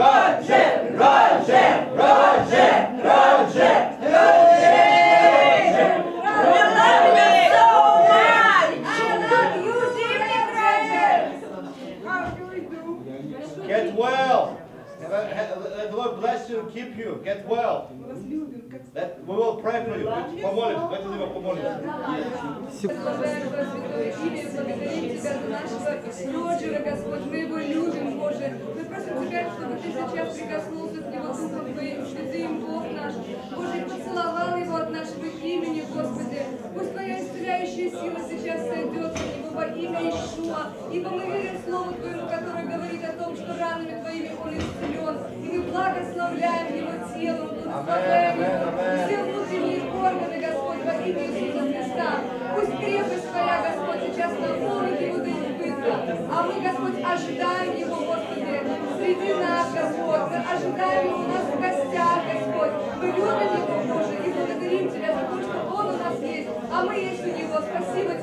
Roger, Roger, Roger, Roger, Roger. We love you so much! I love you dearly, Roger! How do we do? Get well. Have a- have- Let the Lord bless you and keep you. Get well. Let, we will pray for you. Помолимся. Давайте за него помолимся. Благодарим Твое святое имя, благодарим Тебя за нашего Роджера, Господь, мы его любим, Твоя исцеляющая сила сейчас сойдет на него во имя Ишуа. Ибо мы верим в Слово Твоему, которое говорит о том, что ранами Твоими он исцелен. И мы благословляем его тело, благословляем его все внутренние органы, Господь, во имя Иисуса Христа. Пусть крепость Твоя, Господь, сейчас наполнит его до избытка. А мы, Господь, ожидаем его, Господи, среди нас, Господь. Мы ожидаем его у нас в гостях, Господь. Мы любим его, А мы есть у него. Спасибо